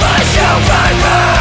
for surviving